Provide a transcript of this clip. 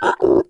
you